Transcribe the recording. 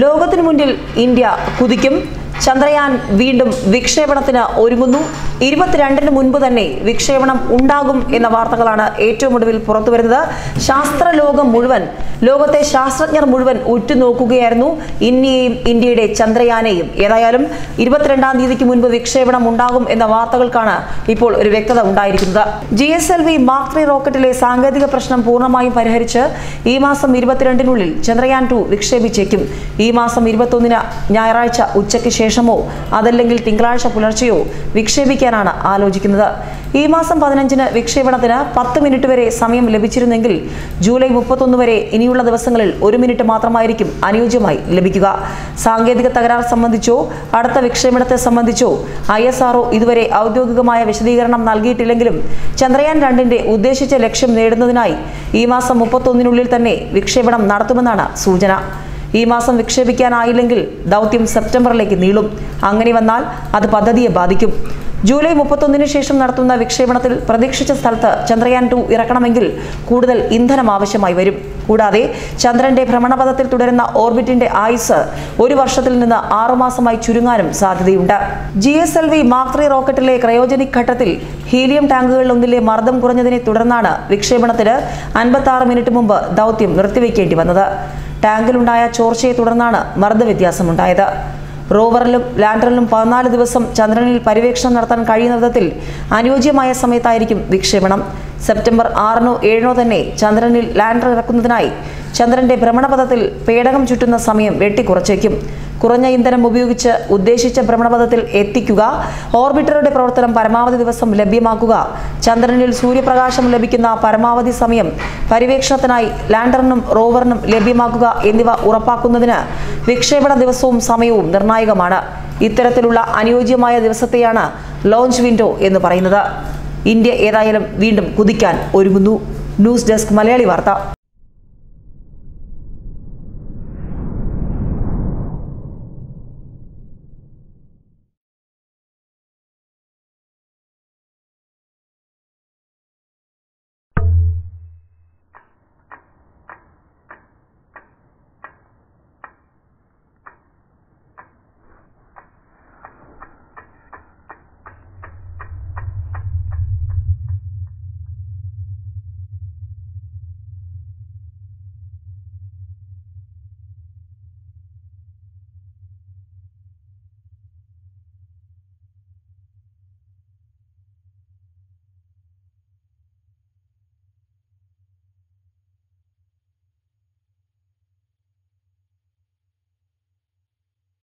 ലോകത്തിനു മുന്നിൽ ഇന്ത്യ കുതിക്കും. ചന്ദ്രയാൻ വീണ്ടും വിക്ഷേപണത്തിന് ഒരുങ്ങുന്നു. ഇരുപത്തിരണ്ടിന് മുൻപ് തന്നെ വിക്ഷേപണം ഉണ്ടാകും എന്ന വാർത്തകളാണ് ഏറ്റവും ഒടുവിൽ പുറത്തുവരുന്നത്. ശാസ്ത്രലോകം മുഴുവൻ ലോകത്തെ ശാസ്ത്രജ്ഞർ മുഴുവൻ ഉറ്റുനോക്കുകയായിരുന്നു. ഇന്ത്യയെയും ഇന്ത്യയുടെ ചന്ദ്രയാനെയും. ഏതായാലും ഇരുപത്തിരണ്ടാം തീയതിക്ക് മുൻപ് വിക്ഷേപണം ഉണ്ടാകും എന്ന വാർത്തകൾക്കാണ് ഇപ്പോൾ ഒരു വ്യക്തത ഉണ്ടായിരിക്കുന്നത്. G S L V mark three റോക്കറ്റിലെ സാങ്കേതിക പ്രശ്നം പൂർണമായും പരിഹരിച്ച് ഈ മാസം ഇരുപത്തിരണ്ടിനുള്ളിൽ ചന്ദ്രയാൻ ടു വിക്ഷേപിച്ചേക്കും. ഈ മാസം ഇരുപത്തൊന്നിന് ഞായറാഴ്ച ഉച്ചയ്ക്ക് ശേഷമോ അതല്ലെങ്കിൽ തിങ്കളാഴ്ച പുലർച്ചെയോ വിക്ഷേപിക്കാനാണ് ആലോചിക്കുന്നത്. ഈ മാസം പതിനഞ്ചിന് വിക്ഷേപണത്തിന് പത്ത് മിനിറ്റ് വരെ സമയം ലഭിച്ചിരുന്നെങ്കിൽ ജൂലൈ മുപ്പത്തൊന്ന് വരെ ഇനിയുള്ള ദിവസങ്ങളിൽ ഒരു മിനിറ്റ് മാത്രമായിരിക്കും അനുയോജ്യമായി ലഭിക്കുക. സാങ്കേതിക തകരാർ സംബന്ധിച്ചോ അടുത്ത വിക്ഷേപണത്തെ സംബന്ധിച്ചോ ഐ എസ് ആർഒ ഇതുവരെ ഔദ്യോഗികമായ വിശദീകരണം നൽകിയിട്ടില്ലെങ്കിലും ചന്ദ്രയാൻ രണ്ടിന്റെ ഉദ്ദേശിച്ച ലക്ഷ്യം നേടുന്നതിനായി ഈ മാസം മുപ്പത്തൊന്നിനുള്ളിൽ തന്നെ വിക്ഷേപണം നടത്തുമെന്നാണ് സൂചന. ഈ മാസം വിക്ഷേപിക്കാനായില്ലെങ്കിൽ ദൗത്യം സെപ്റ്റംബറിലേക്ക് നീളും. അങ്ങനെ വന്നാൽ അത് പദ്ധതിയെ ബാധിക്കും. ജൂലൈ മുപ്പത്തൊന്നിന് ശേഷം നടത്തുന്ന വിക്ഷേപണത്തിൽ പ്രതീക്ഷിച്ച സ്ഥലത്ത് ചന്ദ്രയാൻ ടു ഇറക്കണമെങ്കിൽ കൂടുതൽ ഇന്ധനം ആവശ്യമായി വരും. കൂടാതെ ചന്ദ്രന്റെ ഭ്രമണപഥത്തിൽ തുടരുന്ന ഓർബിറ്റിന്റെ ആയുസ് ഒരു വർഷത്തിൽ നിന്ന് ആറുമാസമായി ചുരുങ്ങാനും സാധ്യതയുണ്ട്. G S L V three റോക്കറ്റിലെ cryogenic ഘട്ടത്തിൽ ഹീലിയം ടാങ്കുകളിലൊന്നിലെ മർദ്ദം കുറഞ്ഞതിനെ തുടർന്നാണ് വിക്ഷേപണത്തിന് അൻപത്തി മിനിറ്റ് മുമ്പ് ദൗത്യം നിർത്തിവെക്കേണ്ടി വന്നത്. ടാങ്കിലുണ്ടായ ചോർച്ചയെ തുടർന്നാണ് മർദ്ദവ്യത്യാസമുണ്ടായത് റോവറിലും ലാൻഡറിലും പതിനാല് ദിവസം ചന്ദ്രനിൽ പര്യവേക്ഷണം നടത്താൻ കഴിയുന്ന വിധത്തിൽ അനുയോജ്യമായ സമയത്തായിരിക്കും വിക്ഷേപണം. സെപ്റ്റംബർ ആറിനോ ഏഴിനോ തന്നെ ചന്ദ്രനിൽ ലാൻഡർ ഇറക്കുന്നതിനായി ചന്ദ്രന്റെ ഭ്രമണപഥത്തിൽ പേടകം ചുറ്റുന്ന സമയം വെട്ടിക്കുറച്ചേക്കും. കുറഞ്ഞ ഇന്ധനം ഉപയോഗിച്ച് ഉദ്ദേശിച്ച ഭ്രമണപഥത്തിൽ എത്തിക്കുക ഓർബിറ്ററുടെ പ്രവർത്തനം പരമാവധി ദിവസം ലഭ്യമാക്കുക ചന്ദ്രനിൽ സൂര്യപ്രകാശം ലഭിക്കുന്ന പരമാവധി സമയം പര്യവേക്ഷണത്തിനായി ലാൻഡറിനും റോവറിനും ലഭ്യമാക്കുക എന്നിവ ഉറപ്പാക്കുന്നതിന് വിക്ഷേപണ ദിവസവും സമയവും നിർണായകമാണ്. ഇത്തരത്തിലുള്ള അനുയോജ്യമായ ദിവസത്തെയാണ് ലോഞ്ച് വിൻഡോ എന്ന് പറയുന്നത്. ഇന്ത്യ ഏതായാലും വീണ്ടും കുതിക്കാൻ ഒരുങ്ങുന്നു. ന്യൂസ് ഡെസ്ക് മലയാളി വാർത്ത.